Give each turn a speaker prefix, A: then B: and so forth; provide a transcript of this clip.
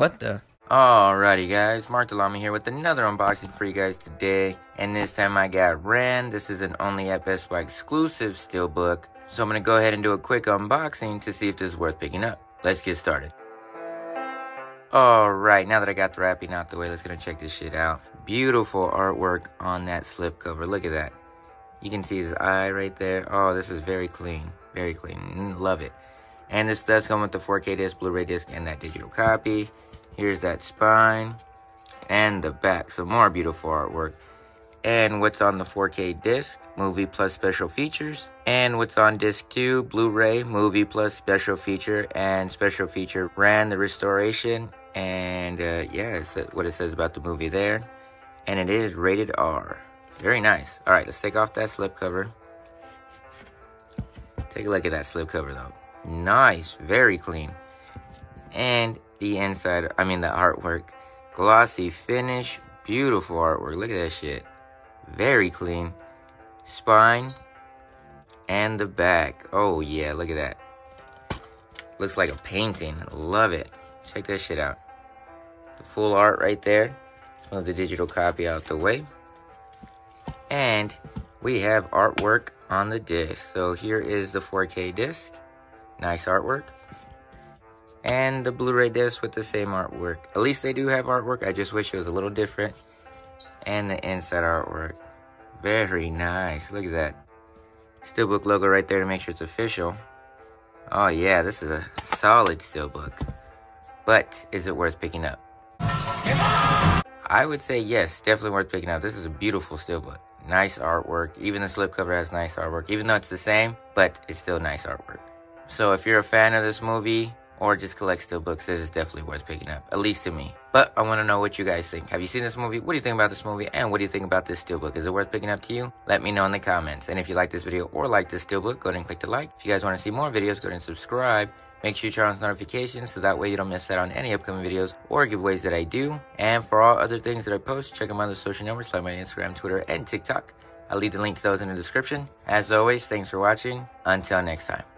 A: What the?
B: Alrighty guys, Marc the Llama here with another unboxing for you guys today. And this time I got Ran. This is an only at Best Buy exclusive steelbook. So I'm going to go ahead and do a quick unboxing to see if this is worth picking up. Let's get started. Alright, now that I got the wrapping out the way, let's gonna check this shit out. Beautiful artwork on that slipcover. Look at that. You can see his eye right there. Oh, this is very clean. Very clean. Love it. And this does come with the 4K disc, Blu-ray disc, and that digital copy. Here's that spine and the back. So more beautiful artwork. And what's on the 4K disc, movie plus special features. And what's on disc 2, Blu-ray, movie plus special feature, and special feature ran the restoration. And uh, yeah, it's what it says about the movie there. And it is rated R. Very nice. All right, let's take off that slipcover. Take a look at that slipcover though. Nice, very clean. And the inside, I mean the artwork. Glossy finish, beautiful artwork. Look at that shit. Very clean. Spine and the back. Oh yeah, look at that. Looks like a painting. Love it. Check that shit out. The full art right there. Let's move the digital copy out the way. And we have artwork on the disc. So here is the 4K disc. Nice artwork. And the Blu-ray disc with the same artwork. At least they do have artwork. I just wish it was a little different. And the inside artwork. Very nice. Look at that. Steelbook logo right there to make sure it's official. Oh yeah, this is a solid steelbook. But is it worth picking up? I would say yes, definitely worth picking up. This is a beautiful steelbook. Nice artwork. Even the slipcover has nice artwork. Even though it's the same, but it's still nice artwork. So if you're a fan of this movie or just collect steelbooks, this is definitely worth picking up, at least to me. But I want to know what you guys think. Have you seen this movie? What do you think about this movie? And what do you think about this steelbook? Is it worth picking up to you? Let me know in the comments. And if you like this video or like this steelbook, go ahead and click the like. If you guys want to see more videos, go ahead and subscribe. Make sure you turn on notifications so that way you don't miss out on any upcoming videos or giveaways that I do. And for all other things that I post, check out my other social networks like my Instagram, Twitter, and TikTok. I'll leave the link to those in the description. As always, thanks for watching. Until next time.